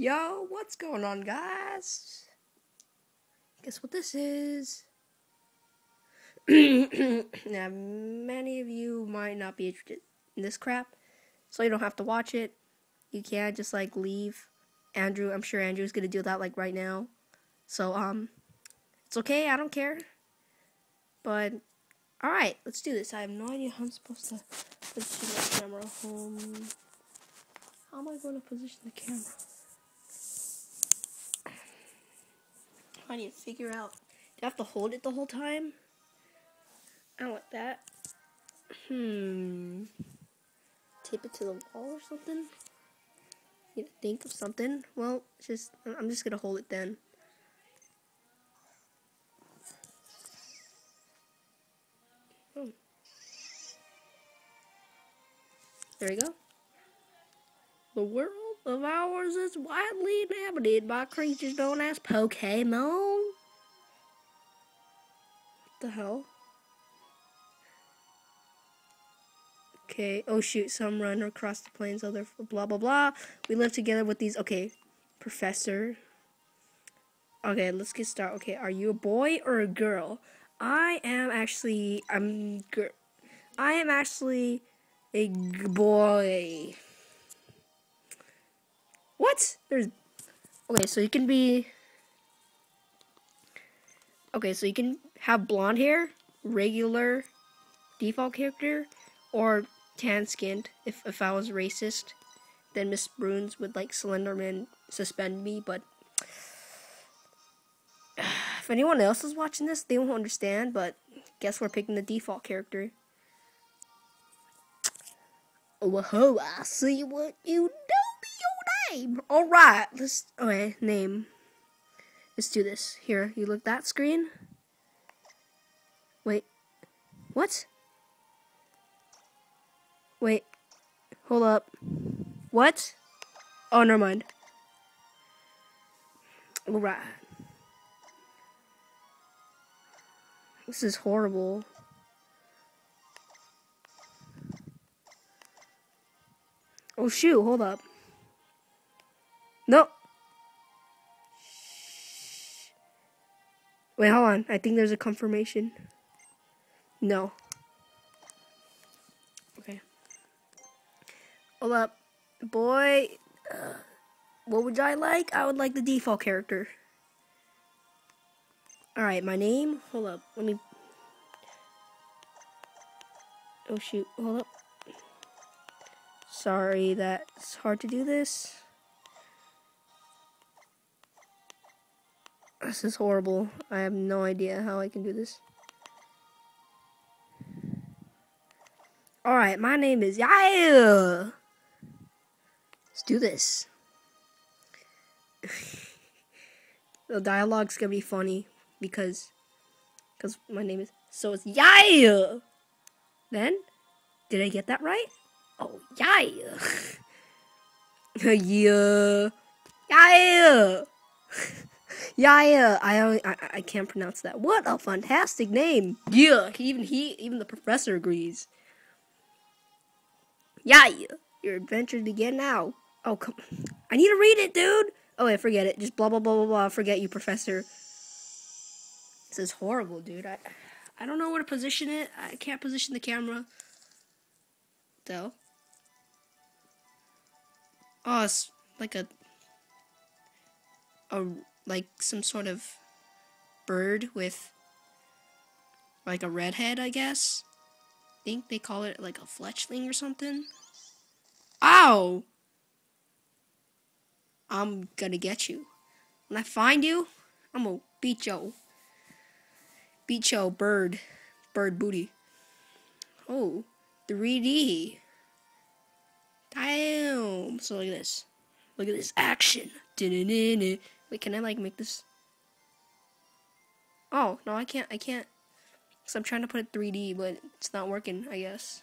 Yo, what's going on, guys? Guess what this is? now, many of you might not be interested in this crap, so you don't have to watch it. You can just like leave. Andrew, I'm sure Andrew's gonna do that like right now. So, um, it's okay, I don't care. But, alright, let's do this. I have no idea how I'm supposed to position the camera home. How am I to position the camera? I need to figure out. Do I have to hold it the whole time? I don't that. Hmm. Tape it to the wall or something? Need to think of something. Well, just I'm just gonna hold it then. Oh. There we go. The world of ours is widely inhabited by creatures known as Pokemon. What the hell? Okay, oh shoot, some run across the plains, other blah blah blah. We live together with these, okay, professor. Okay, let's get started. Okay, are you a boy or a girl? I am actually, I'm, I am actually a boy. What? There's. Okay, so you can be. Okay, so you can have blonde hair, regular, default character, or tan skinned. If if I was racist, then Miss Bruins would like Slenderman suspend me. But if anyone else is watching this, they won't understand. But guess we're picking the default character. Oh, ho, I see what you name. All right, let's. Okay, name. Let's do this. Here, you look that screen. Wait, what? Wait, hold up. What? Oh, never mind. All right. This is horrible. Oh shoot, hold up. No. Wait, hold on. I think there's a confirmation. No. Okay. Hold up. Boy, uh, what would I like? I would like the default character. Alright, my name. Hold up. Let me. Oh, shoot. Hold up. Sorry, that's hard to do this. This is horrible. I have no idea how I can do this. Alright, my name is Yeah! Let's do this. the dialogue's gonna be funny because because my name is so it's Yeah! Then did I get that right? Oh yeah! yeah! Yeah! Yeah. I, I I can't pronounce that. What a fantastic name. Yeah, even he, even the professor agrees. Yeah, your adventure begin now. Oh come, I need to read it, dude. Oh wait, forget it. Just blah blah blah blah blah. Forget you, professor. This is horrible, dude. I I don't know where to position it. I can't position the camera. Though. Oh, it's like a a like some sort of bird with like a redhead, I guess. I think they call it like a fletchling or something. Ow! I'm gonna get you. When I find you, I'm gonna beat yo. Beat yo bird. Bird booty. Oh, 3D. Damn. So look at this. Look at this action. Wait, can I like make this? Oh, no, I can't. I can't. Because I'm trying to put it 3D, but it's not working, I guess.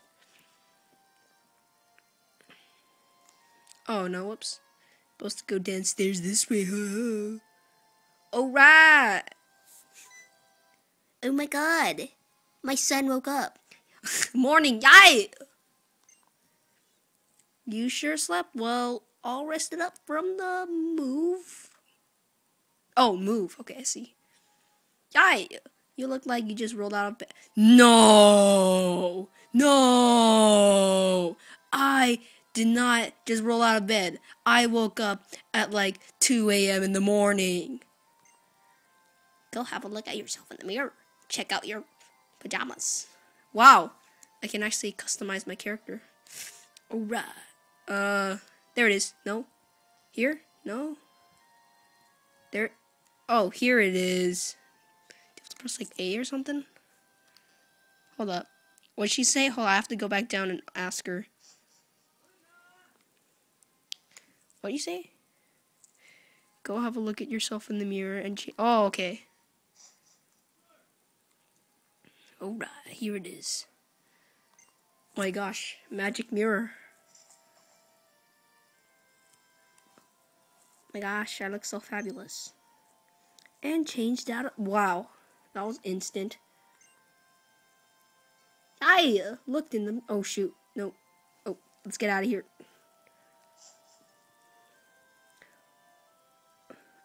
Oh, no, whoops. Supposed to go downstairs this way. huh? Alright. Oh my god. My son woke up. Morning, yay! You sure slept well all rested up from the move. Oh, move. Okay, I see. Hi, you look like you just rolled out of bed. No, no, I did not just roll out of bed. I woke up at like 2 a.m. in the morning. Go have a look at yourself in the mirror. Check out your pajamas. Wow, I can actually customize my character. Alright. Uh, there it is. No. Here? No. There. Oh, here it is. Do you have to press like A or something? Hold up. What'd she say? Hold on, I have to go back down and ask her. What'd you say? Go have a look at yourself in the mirror and she. Oh, okay. Alright, here it is. my gosh, magic mirror. My gosh, I look so fabulous. And changed out. Wow, that was instant. I uh, looked in the. Oh shoot, no. Oh, let's get out of here.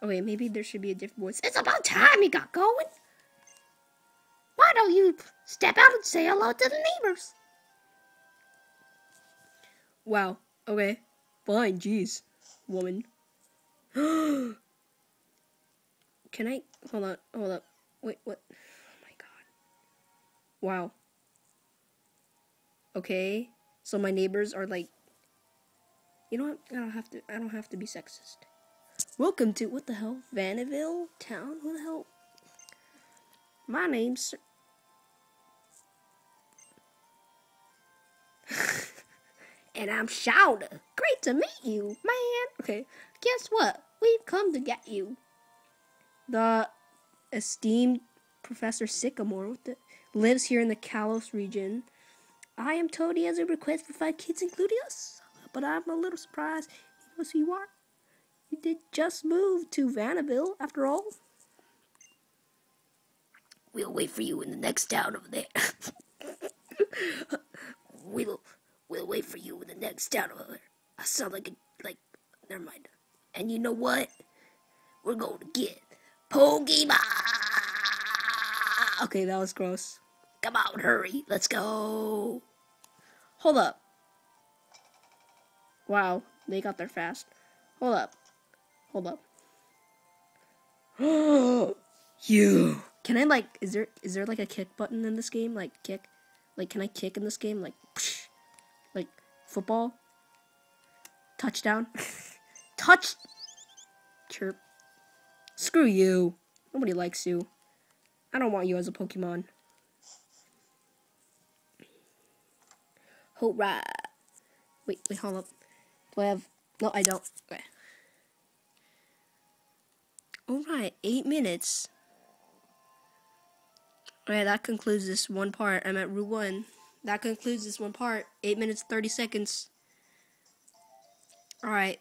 Okay, maybe there should be a different voice. It's about time you got going. Why don't you step out and say hello to the neighbors? Wow. Okay. Fine. Jeez, woman. Can I hold on? Hold up. Wait. What? Oh my god. Wow. Okay. So my neighbors are like. You know what? I don't have to. I don't have to be sexist. Welcome to what the hell? Vaniville town? Who the hell? My name's. and I'm Shauna. Great to meet you, man. Okay, guess what? We've come to get you. The esteemed Professor Sycamore the, lives here in the Kalos region. I am told he has a request for five kids, including us. But I'm a little surprised he knows who you are. You did just move to Vaniville, after all. We'll wait for you in the next town over there. we'll we'll wait for you in the next town over there. I sound like a like never mind. And you know what? We're going to get Pokemon. Okay, that was gross. Come on, hurry. Let's go. Hold up. Wow, they got there fast. Hold up. Hold up. you. Can I like? Is there is there like a kick button in this game? Like kick? Like can I kick in this game? Like, psh, like football? Touchdown? Touch. Chirp. Screw you. Nobody likes you. I don't want you as a Pokemon. Hurrah. Wait, wait, hold up. Do I have... No, I don't. Okay. Alright, eight minutes. Alright, that concludes this one part. I'm at Route 1. That concludes this one part. Eight minutes, 30 seconds. Alright.